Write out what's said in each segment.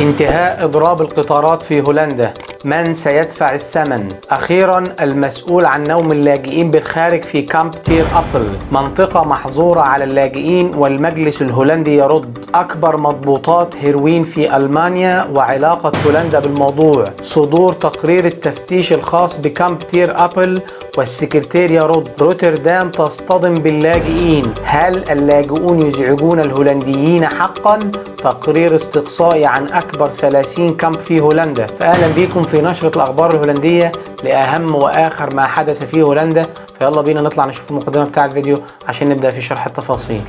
انتهاء إضراب القطارات في هولندا. من سيدفع الثمن؟ أخيرا المسؤول عن نوم اللاجئين بالخارج في camp تير أبل. منطقة محظورة على اللاجئين والمجلس الهولندي يرد. أكبر مضبوطات هيروين في ألمانيا وعلاقة هولندا بالموضوع. صدور تقرير التفتيش الخاص ب camp تير أبل والسكرتير يرد روتردام تصطدم باللاجئين. هل اللاجئون يزعجون الهولنديين حقا؟ تقرير استقصائي عن أكبر 30 كامب في هولندا. فأهلا بكم في نشرة الأخبار الهولندية لأهم وآخر ما حدث في هولندا. فيلا بينا نطلع نشوف المقدمة بتاع الفيديو عشان نبدأ في شرح التفاصيل.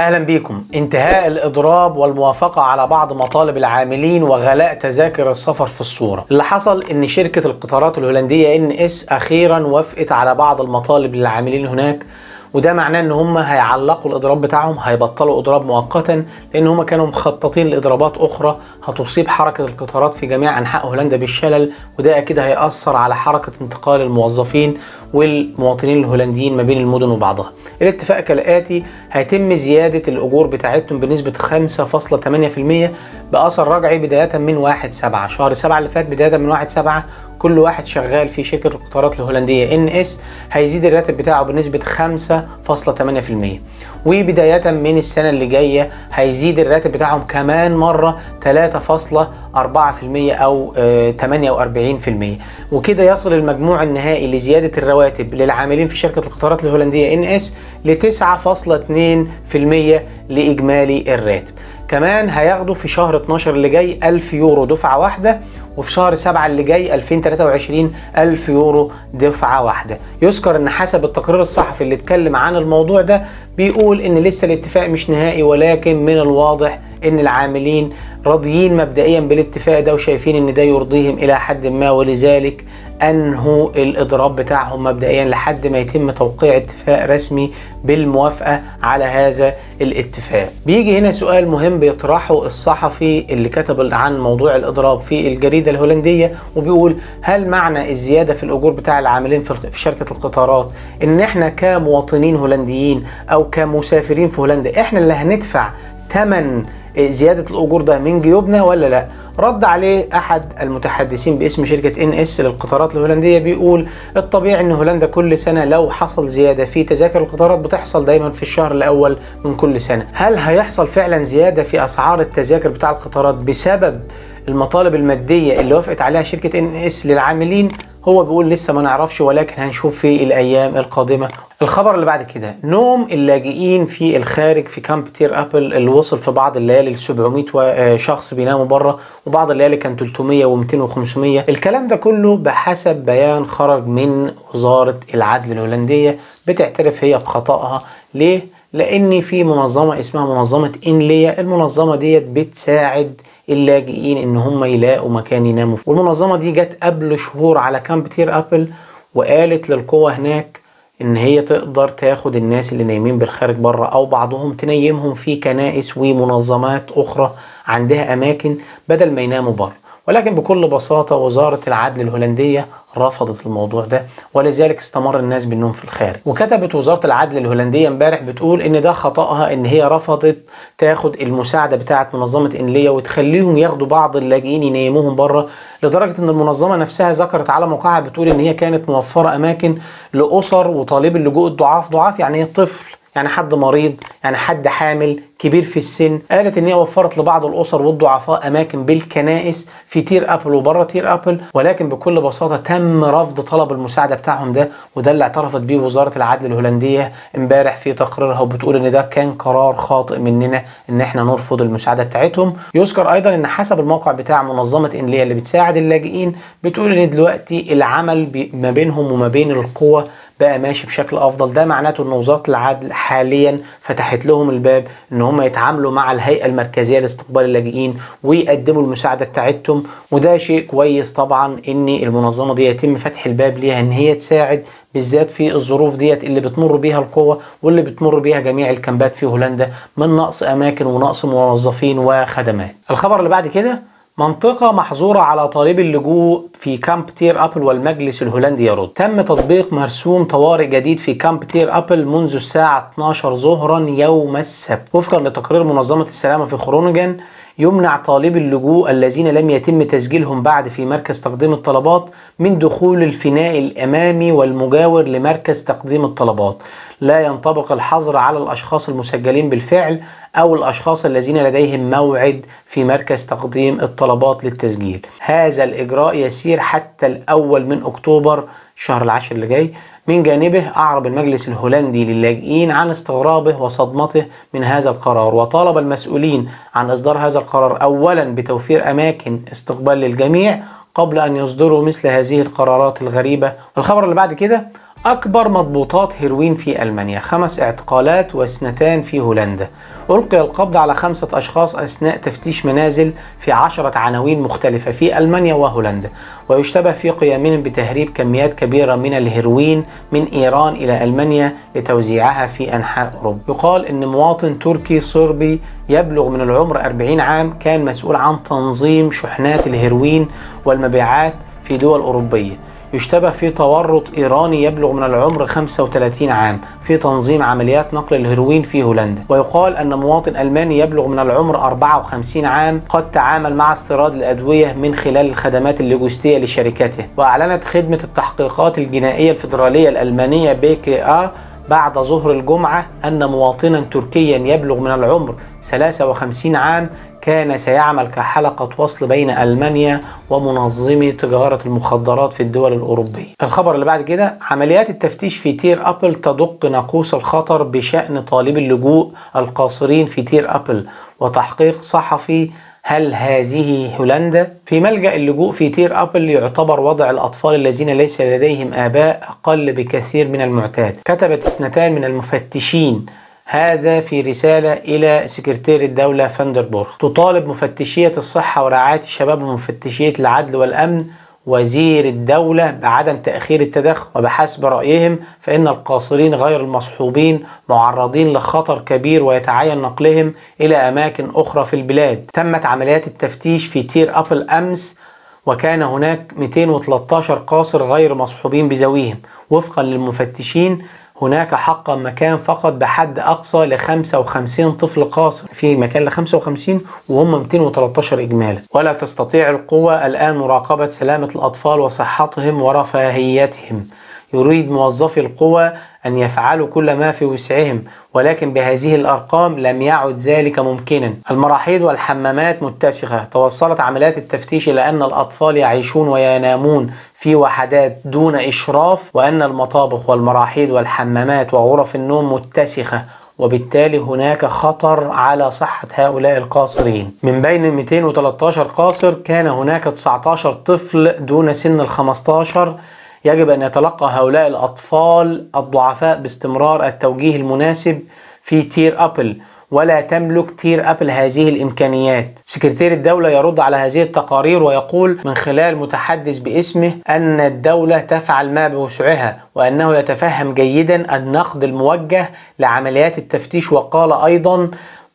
أهلا بيكم. انتهاء الإضراب والموافقة على بعض مطالب العاملين وغلاء تذاكر السفر في الصورة. اللي حصل إن شركة القطارات الهولندية إن إس أخيرا وافقت على بعض المطالب للعاملين هناك وده معناه إن هم هيعلقوا الإضراب بتاعهم هيبطلوا إضراب مؤقتا لأن هم كانوا مخططين لإضرابات أخرى هتصيب حركة القطارات في جميع أنحاء هولندا بالشلل وده أكيد هيأثر على حركة انتقال الموظفين والمواطنين الهولنديين ما بين المدن وبعضها. الاتفاق كالآتي هيتم زيادة الأجور بتاعتهم بنسبة 5.8% بأثر رجعي بداية من 1 7 شهر 7 اللي فات بداية من 1 7 كل واحد شغال في شركة القطارات الهولندية. إن إس هيزيد الراتب بتاعه بنسبة 5.8% وبداية من السنة اللي جاية هيزيد الراتب بتاعهم كمان مرة 3.4% أو 48% وكده يصل المجموع النهائي لزيادة الرواتب للعاملين في شركة القطارات الهولندية إن إس ل 9.2% لإجمالي الراتب. كمان هياخدوا في شهر 12 اللي جاي 1000 يورو دفعة واحدة وفي شهر 7 اللي جاي 2023 1000 يورو دفعة واحدة. يذكر إن حسب التقرير الصحفي اللي اتكلم عن الموضوع ده بيقول إن لسه الاتفاق مش نهائي ولكن من الواضح إن العاملين راضيين مبدئيا بالاتفاق ده وشايفين إن ده يرضيهم إلى حد ما ولذلك أنهوا الإضراب بتاعهم مبدئيا لحد ما يتم توقيع اتفاق رسمي بالموافقة على هذا الاتفاق. بيجي هنا سؤال مهم بيطرحه الصحفي اللي كتب عن موضوع الإضراب في الجريدة الهولندية وبيقول هل معنى الزيادة في الأجور بتاع العاملين في شركة القطارات إن إحنا كمواطنين هولنديين أو كمسافرين في هولندا إحنا اللي هندفع ثمن زيادة الأجور ده من جيوبنا ولا لا؟ رد عليه أحد المتحدثين باسم شركة NS للقطارات الهولندية بيقول الطبيعي إن هولندا كل سنة لو حصل زيادة في تذاكر القطارات بتحصل دايما في الشهر الأول من كل سنة هل هيحصل فعلا زيادة في أسعار التذاكر بتاع القطارات بسبب المطالب المادية اللي وافقت عليها شركة NS للعاملين هو بيقول لسه ما نعرفش ولكن هنشوف في الأيام القادمة. الخبر اللي بعد كده نوم اللاجئين في الخارج في كامب تير أبل اللي وصل في بعض الليالي ل 700 شخص بيناموا بره وبعض الليالي كان 300 و200 و500 الكلام ده كله بحسب بيان خرج من وزارة العدل الهولندية بتعترف هي بخطأها. ليه؟ لأن في منظمة اسمها منظمة إنليا. المنظمة ديت بتساعد اللاجئين إن هم يلاقوا مكان يناموا فيه. والمنظمة دي جت قبل شهور على كامب تير أبل وقالت للقوى هناك إن هي تقدر تاخد الناس اللي نايمين بالخارج بره أو بعضهم تنيمهم في كنائس ومنظمات أخرى عندها أماكن بدل ما يناموا بره. ولكن بكل بساطة وزارة العدل الهولندية رفضت الموضوع ده ولذلك استمر الناس بالنوم في الخارج. وكتبت وزارة العدل الهولندية امبارح بتقول إن ده خطأها إن هي رفضت تاخد المساعدة بتاعة منظمة إنليا وتخليهم ياخدوا بعض اللاجئين ينيموهم بره لدرجة إن المنظمة نفسها ذكرت على موقعها بتقول إن هي كانت موفرة أماكن لأسر وطالب اللجوء الضعاف. ضعاف يعني طفل يعني حد مريض يعني حد حامل كبير في السن. قالت إن هي وفرت لبعض الأسر والضعفاء أماكن بالكنائس في تير أبل وبره تير أبل ولكن بكل بساطة تم رفض طلب المساعدة بتاعهم ده وده اللي اعترفت بيه وزارة العدل الهولندية امبارح في تقريرها وبتقول إن ده كان قرار خاطئ مننا إن إحنا نرفض المساعدة بتاعتهم. يذكر أيضا إن حسب الموقع بتاع منظمة إنليا اللي بتساعد اللاجئين بتقول إن دلوقتي العمل ما بينهم وما بين القوى بقى ماشي بشكل أفضل. ده معناته إن وزارة العدل حاليا فتحت لهم الباب إن هم يتعاملوا مع الهيئة المركزية لاستقبال اللاجئين ويقدموا المساعدة بتاعتهم. وده شيء كويس طبعا إن المنظمة دي يتم فتح الباب ليها إن هي تساعد بالذات في الظروف ديت اللي بتمر بيها القوة واللي بتمر بيها جميع الكامبات في هولندا من نقص أماكن ونقص موظفين وخدمات. الخبر اللي بعد كده منطقة محظورة على طالب اللجوء في كامب تير أبل والمجلس الهولندي يرد. تم تطبيق مرسوم طوارئ جديد في كامب تير أبل منذ الساعة 12 ظهرا يوم السبت. وفقا لتقرير منظمة السلامة في خرونجن يمنع طالب اللجوء الذين لم يتم تسجيلهم بعد في مركز تقديم الطلبات من دخول الفناء الأمامي والمجاور لمركز تقديم الطلبات. لا ينطبق الحظر على الأشخاص المسجلين بالفعل أو الأشخاص الذين لديهم موعد في مركز تقديم الطلبات للتسجيل. هذا الإجراء يسير حتى الأول من أكتوبر شهر العاشر اللي جاي. من جانبه أعرب المجلس الهولندي للاجئين عن استغرابه وصدمته من هذا القرار وطالب المسؤولين عن إصدار هذا القرار أولا بتوفير أماكن استقبال للجميع قبل أن يصدروا مثل هذه القرارات الغريبة. الخبر اللي بعد كده أكبر مضبوطات هيروين في ألمانيا خمس اعتقالات واثنتان في هولندا. ألقي القبض على خمسة أشخاص أثناء تفتيش منازل في عشرة عناوين مختلفة في ألمانيا وهولندا. ويشتبه في قيامهم بتهريب كميات كبيرة من الهيروين من إيران إلى ألمانيا لتوزيعها في أنحاء أوروبا. يقال أن مواطن تركي صربي يبلغ من العمر 40 عام كان مسؤول عن تنظيم شحنات الهيروين والمبيعات في دول أوروبية. يشتبه في تورط إيراني يبلغ من العمر 35 عام في تنظيم عمليات نقل الهيروين في هولندا. ويقال أن مواطن ألماني يبلغ من العمر 54 عام قد تعامل مع استيراد الأدوية من خلال الخدمات اللوجستية لشركته. وأعلنت خدمة التحقيقات الجنائية الفيدرالية الألمانية بي كي آ بعد ظهر الجمعة أن مواطنا تركيا يبلغ من العمر 53 عام كان سيعمل كحلقة وصل بين ألمانيا ومنظمي تجارة المخدرات في الدول الأوروبية الخبر اللي بعد كده عمليات التفتيش في تير أبل تدق ناقوس الخطر بشأن طالب اللجوء القاصرين في تير أبل وتحقيق صحفي هل هذه هولندا؟ في ملجأ اللجوء في تير أبل يعتبر وضع الأطفال الذين ليس لديهم آباء أقل بكثير من المعتاد كتبت اثنتان من المفتشين هذا في رسالة إلى سكرتير الدولة فاندربورغ. تطالب مفتشية الصحة ورعاية الشباب ومفتشية العدل والأمن وزير الدولة بعدم تأخير التدخل. وبحسب رأيهم فإن القاصرين غير المصحوبين معرضين لخطر كبير ويتعين نقلهم إلى أماكن أخرى في البلاد. تمت عمليات التفتيش في تير أبل أمس وكان هناك 213 قاصر غير مصحوبين بذويهم وفقا للمفتشين هناك حقا مكان فقط بحد أقصى ل 55 طفل قاصر في مكان ل 55 وهم 213 اجمالا. ولا تستطيع القوى الآن مراقبة سلامة الأطفال وصحتهم ورفاهيتهم. يريد موظفي القوى أن يفعلوا كل ما في وسعهم ولكن بهذه الأرقام لم يعد ذلك ممكنا. المراحيض والحمامات متسخة. توصلت عمليات التفتيش إلى أن الأطفال يعيشون وينامون في وحدات دون إشراف وأن المطابخ والمراحيض والحمامات وغرف النوم متسخة. وبالتالي هناك خطر على صحة هؤلاء القاصرين. من بين 213 قاصر كان هناك 19 طفل دون سن ال 15 يجب أن يتلقى هؤلاء الأطفال الضعفاء باستمرار التوجيه المناسب في تير أبل ولا تملك تير أبل هذه الإمكانيات. سكرتير الدولة يرد على هذه التقارير ويقول من خلال متحدث باسمه أن الدولة تفعل ما بوسعها وأنه يتفهم جيدا النقد الموجه لعمليات التفتيش وقال أيضا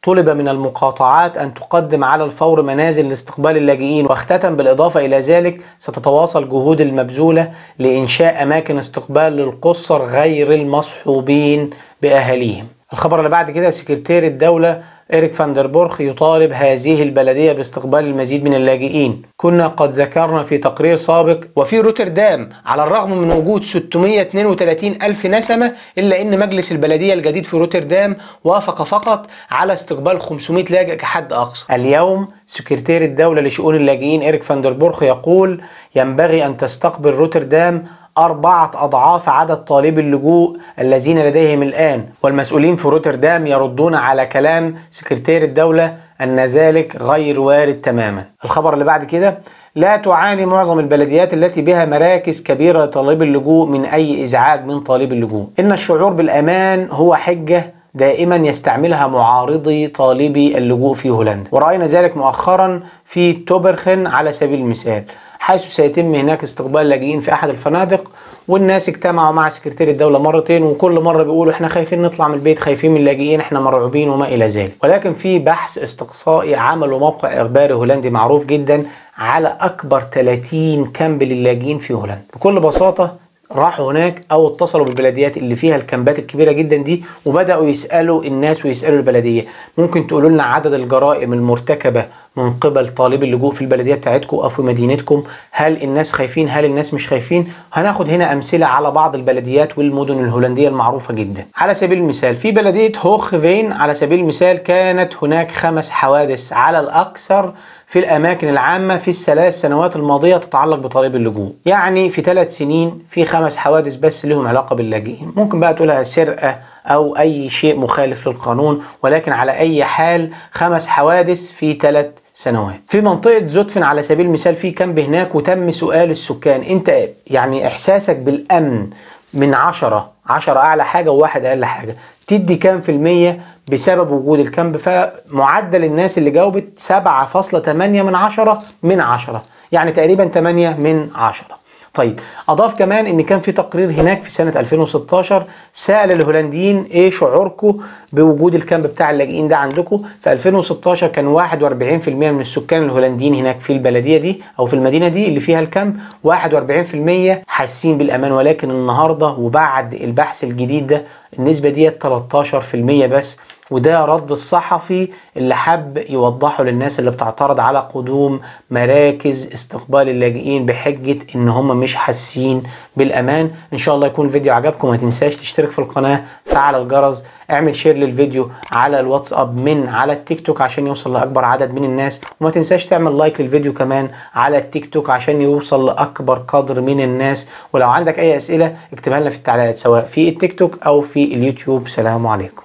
طلب من المقاطعات أن تقدم على الفور منازل لاستقبال اللاجئين واختتم بالإضافة إلى ذلك ستتواصل جهود المبذولة لإنشاء أماكن استقبال للقصر غير المصحوبين بأهاليهم. الخبر اللي بعد كده سكرتير الدولة إريك فاندربورغ يطالب هذه البلدية باستقبال المزيد من اللاجئين. كنا قد ذكرنا في تقرير سابق وفي روتردام على الرغم من وجود 632 ألف نسمة إلا أن مجلس البلدية الجديد في روتردام وافق فقط على استقبال 500 لاجئ كحد أقصى. اليوم سكرتير الدولة لشؤون اللاجئين إريك فاندربورخ يقول ينبغي أن تستقبل روتردام أربعة أضعاف عدد طالبي اللجوء الذين لديهم الآن. والمسؤولين في روتردام يردون على كلام سكرتير الدولة أن ذلك غير وارد تماما. الخبر اللي بعد كده لا تعاني معظم البلديات التي بها مراكز كبيرة لطالب اللجوء من أي إزعاج من طالب اللجوء. إن الشعور بالأمان هو حجة دائما يستعملها معارضي طالبي اللجوء في هولندا. ورأينا ذلك مؤخرا في توبرخن على سبيل المثال. حيث سيتم هناك استقبال لاجئين في أحد الفنادق والناس اجتمعوا مع سكرتير الدولة مرتين وكل مرة بيقولوا إحنا خايفين نطلع من البيت خايفين من اللاجئين إحنا مرعوبين وما إلى ذلك. ولكن في بحث استقصائي عمله موقع اخباري هولندي معروف جدا على أكبر 30 كامب للاجئين في هولندا. بكل بساطة راحوا هناك أو اتصلوا بالبلديات اللي فيها الكامبات الكبيرة جدا دي وبدأوا يسألوا الناس ويسألوا البلدية. ممكن تقولوا لنا عدد الجرائم المرتكبة من قبل طالب اللجوء في البلدية بتاعتكم أو في مدينتكم. هل الناس خايفين؟ هل الناس مش خايفين؟ هناخد هنا أمثلة على بعض البلديات والمدن الهولندية المعروفة جدا. على سبيل المثال في بلدية هوخفين على سبيل المثال كانت هناك خمس حوادث على الأكثر في الأماكن العامة في الثلاث سنوات الماضية تتعلق بطالب اللجوء يعني في ثلاث سنين في خمس حوادث بس لهم علاقة باللاجئين. ممكن بقى تقولها سرقة أو أي شيء مخالف للقانون ولكن على أي حال خمس حوادث في ثلاث سنوات. في منطقة زوتفن على سبيل المثال في كامب هناك وتم سؤال السكان. انت يعني احساسك بالامن من عشرة عشرة أعلى حاجة وواحد أقل حاجة تدي كام في المية بسبب وجود الكامب؟ فمعدل الناس اللي جاوبت 7.8 من عشرة من عشرة. يعني تقريبا 8 من عشرة. طيب أضاف كمان إن كان في تقرير هناك في سنة 2016 سأل الهولنديين إيه شعوركم بوجود الكامب بتاع اللاجئين ده عندكم؟ في 2016 كان 41% من السكان الهولنديين هناك في البلدية دي أو في المدينة دي اللي فيها الكامب 41% حاسين بالأمان ولكن النهارده وبعد البحث الجديد ده النسبة دي 13% بس وده رد الصحفي اللي حب يوضحه للناس اللي بتعترض على قدوم مراكز استقبال اللاجئين بحجة إن هم مش حاسين بالأمان. إن شاء الله يكون الفيديو عجبكم ما تنساش تشترك في القناة فعل الجرس اعمل share للفيديو على الواتساب من على التيك توك عشان يوصل لأكبر عدد من الناس وما تنساش تعمل like للفيديو كمان على التيك توك عشان يوصل لأكبر قدر من الناس. ولو عندك أي أسئلة اكتبها لنا في التعليقات سواء في التيك توك أو اليوتيوب. سلام عليكم.